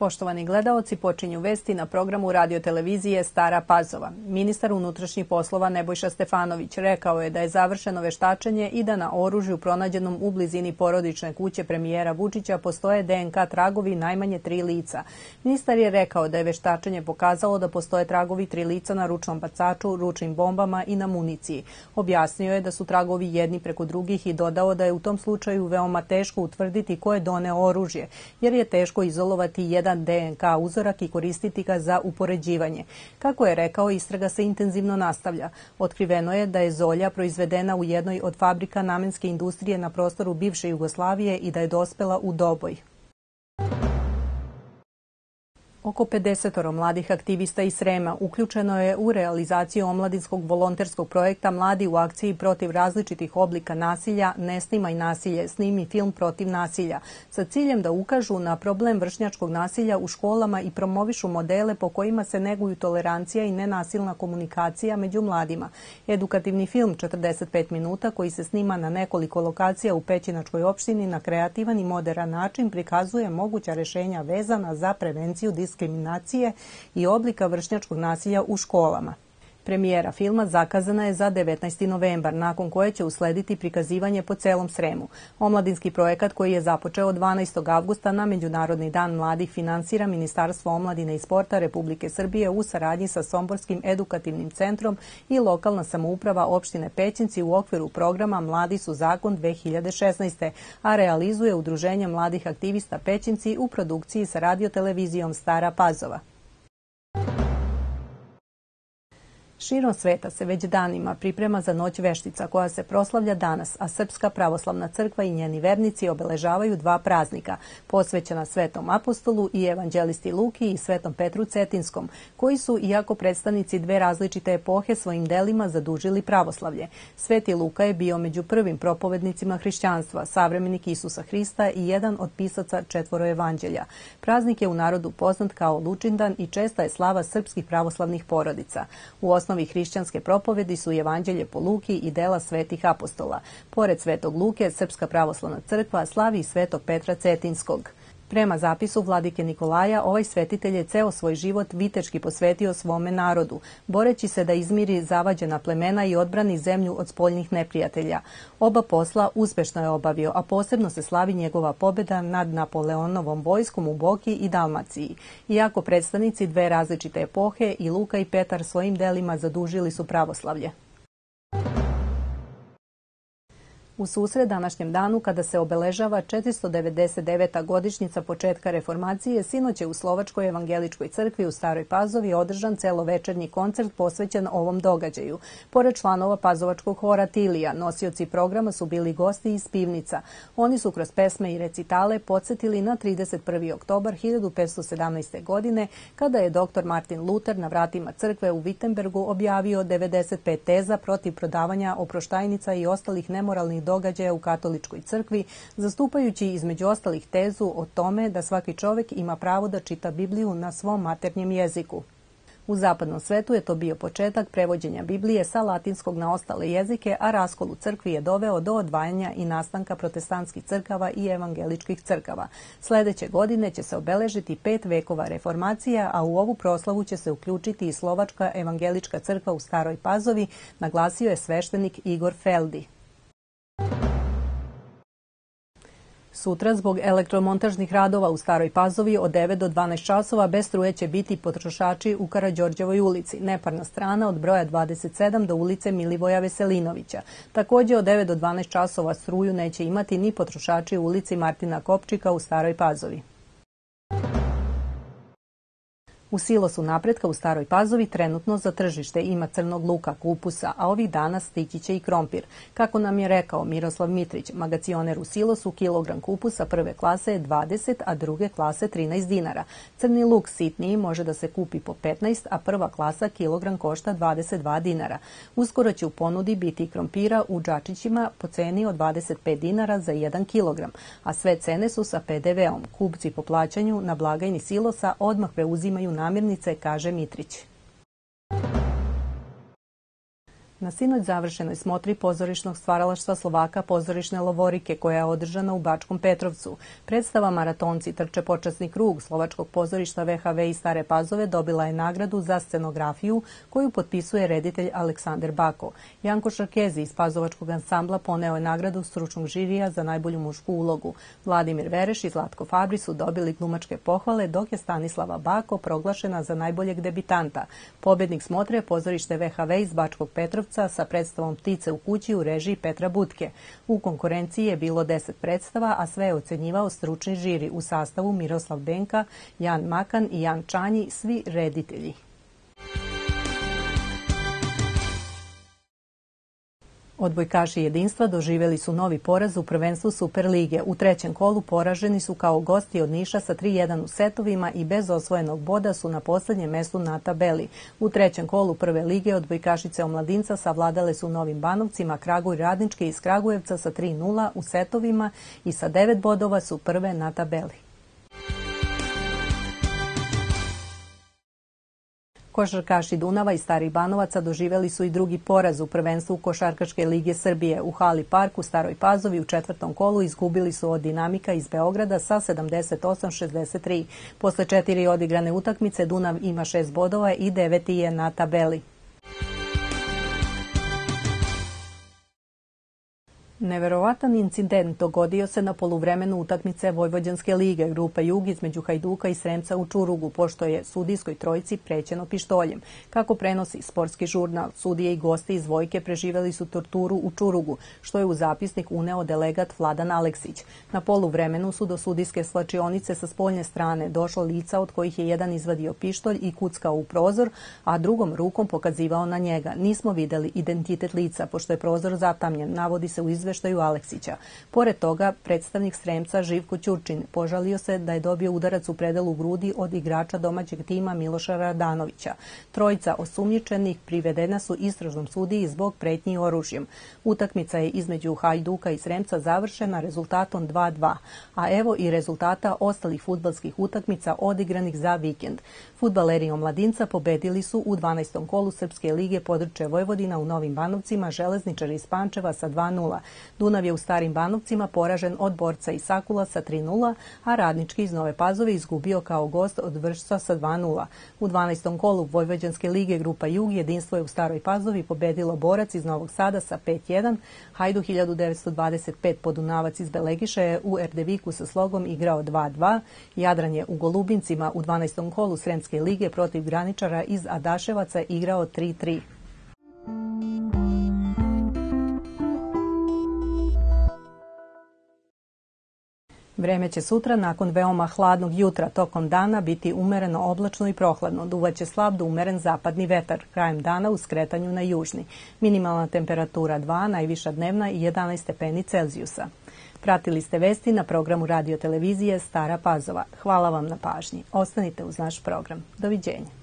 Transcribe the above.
Poštovani gledaoci, počinju vesti na programu radiotelevizije Stara Pazova. Ministar unutrašnjih poslova Nebojša Stefanović rekao je da je završeno veštačenje i da na oružju pronađenom u blizini porodične kuće premijera Vučića postoje DNK tragovi najmanje tri lica. Ministar je rekao da je veštačenje pokazalo da postoje tragovi tri lica na ručnom bacaču, ručnim bombama i na municiji. Objasnio je da su tragovi jedni preko drugih i dodao da je u tom slučaju veoma teško utvrditi ko je doneo oružje, jer je teško izolovati jedan jedan DNK uzorak i koristiti ga za upoređivanje. Kako je rekao, istraga se intenzivno nastavlja. Otkriveno je da je zolja proizvedena u jednoj od fabrika namenske industrije na prostoru bivše Jugoslavije i da je dospela u Doboj. Oko 50 mladih aktivista iz Srema uključeno je u realizaciju omladinskog volonterskog projekta Mladi u akciji protiv različitih oblika nasilja, ne snimaj nasilje, snimi film protiv nasilja, sa ciljem da ukažu na problem vršnjačkog nasilja u školama i promovišu modele po kojima se neguju tolerancija i nenasilna komunikacija među mladima. Edukativni film 45 minuta koji se snima na nekoliko lokacija u Pećinačkoj opštini na kreativan i modern način prikazuje moguća rešenja vezana za prevenciju diskriminacije i oblika vršnjačkog nasilja u školama. Premijera filma zakazana je za 19. novembar, nakon koje će uslediti prikazivanje po celom Sremu. Omladinski projekat koji je započeo 12. avgusta na Međunarodni dan mladih finansira Ministarstvo omladine i sporta Republike Srbije u saradnji sa Somborskim edukativnim centrom i lokalna samouprava opštine Pećinci u okviru programa Mladi su zakon 2016. a realizuje Udruženje mladih aktivista Pećinci u produkciji sa radiotelevizijom Stara Pazova. Širom sveta se već danima priprema za noć veštica koja se proslavlja danas, a Srpska pravoslavna crkva i njeni vernici obeležavaju dva praznika, posvećena Svetom apostolu i evanđelisti Luki i Svetom Petru Cetinskom, koji su, iako predstavnici dve različite epohe, svojim delima zadužili pravoslavlje. Sveti Luka je bio među prvim propovednicima hrišćanstva, savremenik Isusa Hrista i jedan od pisaca četvoro evanđelja. Praznik je u narodu poznat kao Lučindan i česta je slava srpskih pravoslavnih porodica. U osnovi hrišćanske propovedi su evanđelje po Luki i dela svetih apostola. Pored svetog Luke, Srpska pravoslavna crkva slavi svetog Petra Cetinskog. Prema zapisu vladike Nikolaja, ovaj svetitelj je ceo svoj život viteški posvetio svome narodu, boreći se da izmiri zavađena plemena i odbrani zemlju od spoljnih neprijatelja. Oba posla uspešno je obavio, a posebno se slavi njegova pobeda nad Napoleonovom vojskom u Boki i Dalmaciji. Iako predstavnici dve različite epohe i Luka i Petar svojim delima zadužili su pravoslavlje. U susret današnjem danu, kada se obeležava 499. godišnjica početka reformacije, sinoć je u Slovačkoj evangeličkoj crkvi u Staroj Pazovi održan celovečernji koncert posvećen ovom događaju. Pored članova Pazovačkog hora Tilija, nosioci programa su bili gosti iz pivnica. Oni su kroz pesme i recitale podsjetili na 31. oktobar 1517. godine, kada je dr. Martin Luther na vratima crkve u Wittenbergu objavio 95 teza protiv prodavanja oproštajnica i ostalih nemoralnih događaja u katoličkoj crkvi, zastupajući između ostalih tezu o tome da svaki čovek ima pravo da čita Bibliju na svom maternjem jeziku. U zapadnom svetu je to bio početak prevođenja Biblije sa latinskog na ostale jezike, a raskol u crkvi je doveo do odvajanja i nastanka protestantskih crkava i evangeličkih crkava. Sledeće godine će se obeležiti pet vekova reformacija, a u ovu proslavu će se uključiti i Slovačka evangelička crkva u Staroj Pazovi, naglasio je sveštenik Igor Feldi. Sutra zbog elektromontažnih radova u Staroj Pazovi od 9 do 12 časova bez struje će biti potrošači u Karadžorđevoj ulici, neparna strana od broja 27 do ulice Milivoja Veselinovića. Takođe od 9 do 12 časova struju neće imati ni potrošači u ulici Martina Kopčika u Staroj Pazovi. U silosu napretka u Staroj Pazovi trenutno za tržište ima crnog luka, kupusa, a ovih dana stići će i krompir. Kako nam je rekao Miroslav Mitrić, magacioner u silosu, kilogram kupusa prve klase je 20, a druge klase 13 dinara. Crni luk sitniji može da se kupi po 15, a prva klasa kilogram košta 22 dinara. Uskoro će u ponudi biti krompira u džačićima po ceni od 25 dinara za 1 kilogram, a sve cene su sa PDV-om. Kupci po plaćanju na blagajni silosa odmah preuzimaju namirnice, kaže Mitrić. Na sinoć završenoj smotri pozorišnog stvaralaštva Slovaka pozorišne Lovorike koja je održana u Bačkom Petrovcu. Predstava Maratonci trče počasni krug Slovačkog pozorišta VHV i Stare Pazove dobila je nagradu za scenografiju koju potpisuje reditelj Aleksandar Bako. Janko Šarkezi iz Pazovačkog ansambla poneo je nagradu stručnog žirija za najbolju mušku ulogu. Vladimir Vereš i Zlatko Fabri su dobili glumačke pohvale dok je Stanislava Bako proglašena za najboljeg debitanta. Pobednik smotre pozorište VHV iz Bačkog Petrovca Kosovca sa predstavom Ptice u kući u režiji Petra Butke. U konkurenciji je bilo deset predstava, a sve je ocenjivao stručni žiri u sastavu Miroslav Benka, Jan Makan i Jan Čanji, svi reditelji. Odbojkaši jedinstva doživjeli su novi poraz u prvenstvu Superlige. U trećem kolu poraženi su kao gosti od Niša sa 3-1 u setovima i bez osvojenog boda su na posljednjem mestu na tabeli. U trećem kolu prve lige odbojkašice omladinca savladale su Novim Banovcima, Kraguj Radničke iz Kragujevca sa 3-0 u setovima i sa 9 bodova su prve na tabeli. Košarkaši Dunava i Starih Banovaca doživjeli su i drugi poraz u prvenstvu Košarkaške lige Srbije. U Hali Park u Staroj Pazovi u četvrtom kolu izgubili su od Dinamika iz Beograda sa 78-63. Posle četiri odigrane utakmice Dunav ima šest bodova i deveti je na tabeli. Neverovatan incident dogodio se na poluvremenu utakmice Vojvođanske lige grupa Jug između Hajduka i Sremca u Čurugu, pošto je sudijskoj trojici prećeno pištoljem. Kako prenosi sportski žurnal, sudije i gosti iz Vojke preživeli su torturu u Čurugu, što je u zapisnik uneo delegat Vladan Aleksić. Na poluvremenu su do sudijske slačionice sa spoljne strane došlo lica od kojih je jedan izvadio pištolj i kuckao u prozor, a drugom rukom pokazivao na njega. Nismo videli identitet lica, pošto je prozor zatamljen, navodi se u izveštaju izveštaju Aleksića. Pored toga, predstavnik Sremca Živko Ćurčin požalio se da je dobio udarac u predelu grudi od igrača domaćeg tima Miloša Radanovića. Trojica osumnjičenih privedena su istražnom sudiji zbog pretnji oružjem. Utakmica je između Hajduka i Sremca završena rezultatom 2-2, a evo i rezultata ostalih futbalskih utakmica odigranih za vikend. Futbaleri omladinca pobedili su u 12. kolu Srpske lige područje Vojvodina u Novim Banovcima železničari iz Pančeva sa 2-0. Dunav je u Starim Banovcima poražen od borca iz Sakula sa 3-0, a Radnički iz Nove Pazove izgubio kao gost od Vršca sa 2-0. U 12. kolu Vojvođanske lige Grupa Jug jedinstvo je u Staroj Pazovi pobedilo borac iz Novog Sada sa 5-1. Hajdu 1925 podunavac iz Belegiša je u Erdeviku sa slogom igrao 2-2. Jadran je u Golubincima u 12. kolu Sremske lige protiv graničara iz Adaševaca igrao 3-3. Vreme će sutra nakon veoma hladnog jutra tokom dana biti umereno oblačno i prohladno. Duvaće slab do umeren zapadni vetar. Krajem dana u skretanju na južni. Minimalna temperatura 2, najviša dnevna i 11 stepeni Celzijusa. Pratili ste vesti na programu radio televizije Stara Pazova. Hvala vam na pažnji. Ostanite uz naš program. Doviđenja.